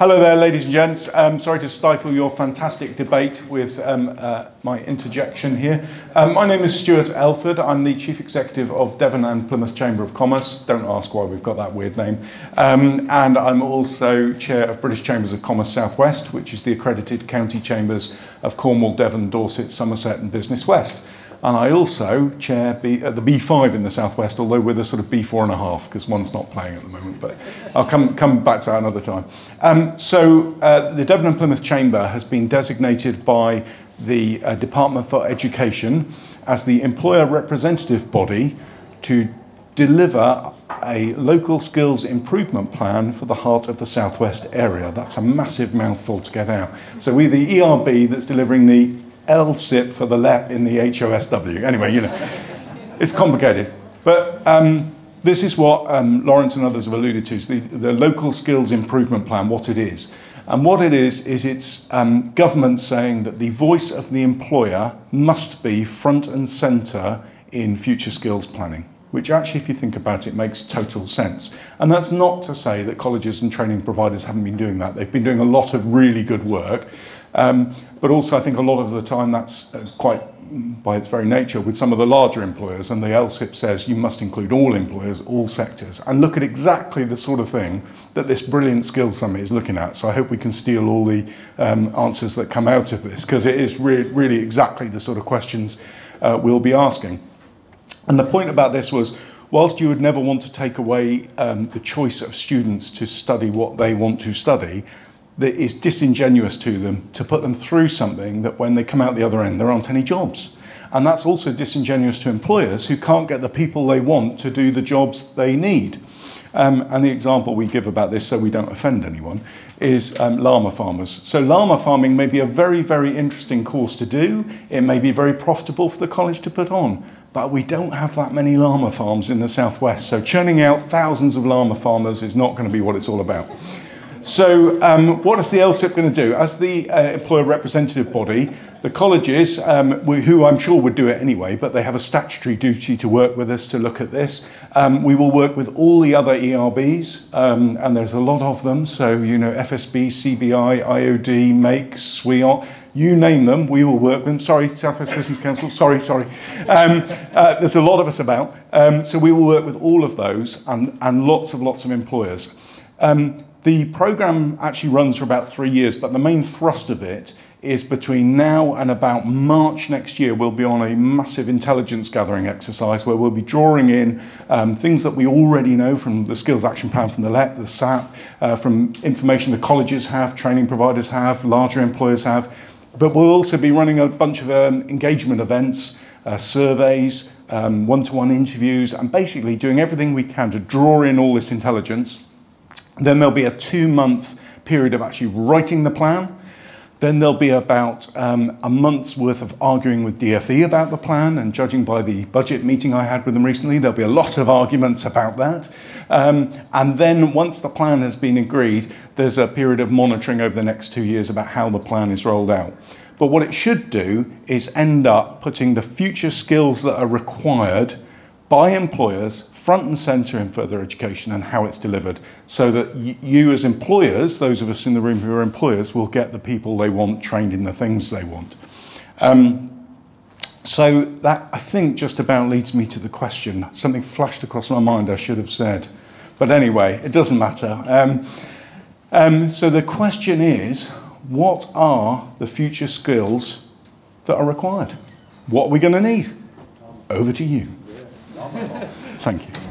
Hello there, ladies and gents. Um, sorry to stifle your fantastic debate with um, uh, my interjection here. Um, my name is Stuart Elford. I'm the Chief Executive of Devon and Plymouth Chamber of Commerce. Don't ask why we've got that weird name. Um, and I'm also Chair of British Chambers of Commerce Southwest, which is the accredited county chambers of Cornwall, Devon, Dorset, Somerset and Business West. And I also chair B, uh, the B5 in the Southwest, although we're the sort of B4 and a half, because one's not playing at the moment, but I'll come, come back to that another time. Um, so uh, the Devon and Plymouth Chamber has been designated by the uh, Department for Education as the employer representative body to deliver a local skills improvement plan for the heart of the southwest area. That's a massive mouthful to get out. So we're the ERB that's delivering the LSIP for the LEP in the HOSW. Anyway, you know, it's complicated. But um, this is what um, Lawrence and others have alluded to, the, the local skills improvement plan, what it is. And what it is, is it's um, government saying that the voice of the employer must be front and centre in future skills planning, which actually, if you think about it, makes total sense. And that's not to say that colleges and training providers haven't been doing that. They've been doing a lot of really good work. Um, but also, I think a lot of the time that's uh, quite by its very nature with some of the larger employers, and the LSIP says you must include all employers, all sectors, and look at exactly the sort of thing that this brilliant skills summit is looking at. So I hope we can steal all the um, answers that come out of this, because it is re really exactly the sort of questions uh, we'll be asking. And the point about this was, whilst you would never want to take away um, the choice of students to study what they want to study, that is disingenuous to them to put them through something that when they come out the other end, there aren't any jobs. And that's also disingenuous to employers who can't get the people they want to do the jobs they need. Um, and the example we give about this, so we don't offend anyone, is um, llama farmers. So llama farming may be a very, very interesting course to do. It may be very profitable for the college to put on. But we don't have that many llama farms in the southwest. So churning out thousands of llama farmers is not going to be what it's all about. So um, what is the LSIP going to do? As the uh, employer representative body, the colleges, um, who I'm sure would do it anyway, but they have a statutory duty to work with us to look at this. Um, we will work with all the other ERBs, um, and there's a lot of them. So, you know, FSB, CBI, IOD, MAKE, SWEOT, you name them, we will work with them. Sorry, Southwest Business Council, sorry, sorry. Um, uh, there's a lot of us about. Um, so we will work with all of those and, and lots of lots of employers. Um, the program actually runs for about three years, but the main thrust of it is between now and about March next year, we'll be on a massive intelligence gathering exercise where we'll be drawing in um, things that we already know from the skills action plan from the LEP, the SAP, uh, from information the colleges have, training providers have, larger employers have. But we'll also be running a bunch of um, engagement events, uh, surveys, um, one-to-one -one interviews, and basically doing everything we can to draw in all this intelligence then there'll be a two month period of actually writing the plan. Then there'll be about um, a month's worth of arguing with DFE about the plan, and judging by the budget meeting I had with them recently, there'll be a lot of arguments about that. Um, and then once the plan has been agreed, there's a period of monitoring over the next two years about how the plan is rolled out. But what it should do is end up putting the future skills that are required by employers front and centre in further education and how it's delivered so that you as employers, those of us in the room who are employers, will get the people they want trained in the things they want. Um, so that, I think, just about leads me to the question. Something flashed across my mind I should have said. But anyway, it doesn't matter. Um, um, so the question is, what are the future skills that are required? What are we going to need? Over to you. Thank you.